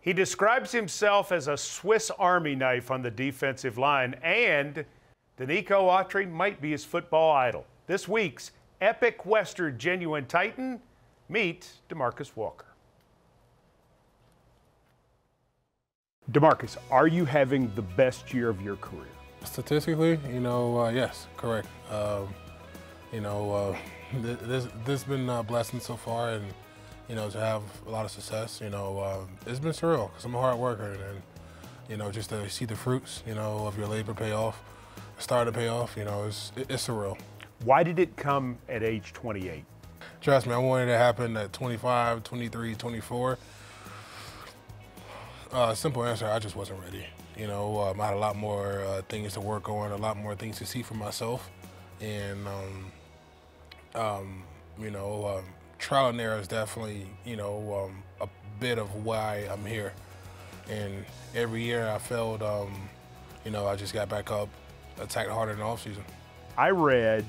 He describes himself as a Swiss Army knife on the defensive line, and Denico Autry might be his football idol. This week's Epic Western Genuine Titan meet DeMarcus Walker. DeMarcus, are you having the best year of your career? Statistically, you know, uh, yes, correct. Um, you know, uh, this this has been a blessing so far, and you know, to have a lot of success. You know, uh, it's been surreal because I'm a hard worker, and you know, just to see the fruits, you know, of your labor pay off, start to pay off. You know, it's it's surreal. Why did it come at age 28? Trust me, I wanted it to happen at 25, 23, 24. Uh, simple answer, I just wasn't ready. You know, um, I had a lot more uh, things to work on, a lot more things to see for myself, and um, um, you know, um, trial and error is definitely you know um, a bit of why I'm here. And every year I failed, um, you know, I just got back up, attacked harder in the offseason. I read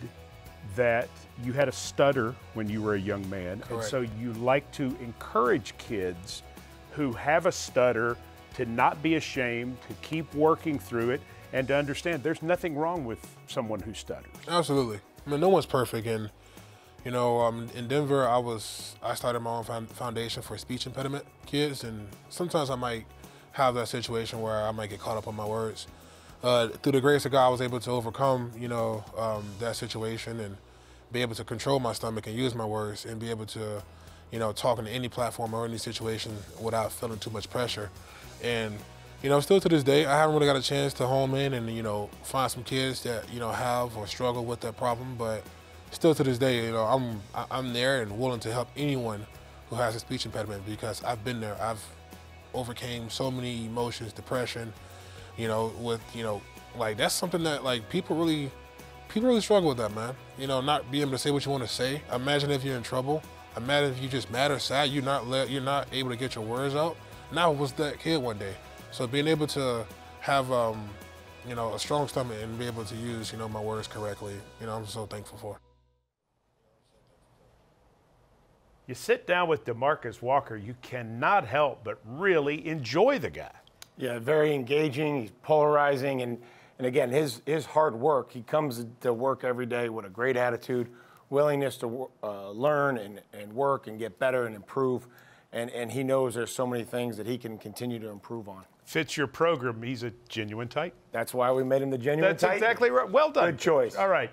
that you had a stutter when you were a young man, Correct. and so you like to encourage kids who have a stutter to not be ashamed, to keep working through it, and to understand there's nothing wrong with someone who stutters. Absolutely. I mean, no one's perfect, and you know, um, in Denver, I was I started my own foundation for speech impediment kids, and sometimes I might have that situation where I might get caught up on my words. Uh, through the grace of God, I was able to overcome, you know, um, that situation and be able to control my stomach and use my words and be able to, you know, talk in any platform or any situation without feeling too much pressure. And you know, still to this day, I haven't really got a chance to home in and you know find some kids that you know have or struggle with that problem, but still to this day, you know, I'm I'm there and willing to help anyone who has a speech impediment because I've been there. I've overcame so many emotions, depression, you know, with you know, like that's something that like people really people really struggle with that, man. You know, not being able to say what you want to say. Imagine if you're in trouble. Imagine if you just mad or sad, you're not let, you're not able to get your words out. Now was that kid one day. So being able to have um, you know, a strong stomach and be able to use, you know, my words correctly, you know, I'm so thankful for. You sit down with DeMarcus Walker, you cannot help but really enjoy the guy. Yeah, very engaging. He's polarizing, and and again, his his hard work. He comes to work every day with a great attitude, willingness to uh, learn and, and work and get better and improve, and and he knows there's so many things that he can continue to improve on. Fits your program. He's a genuine tight. That's why we made him the genuine That's Titan. exactly right. Well done. Good choice. All right.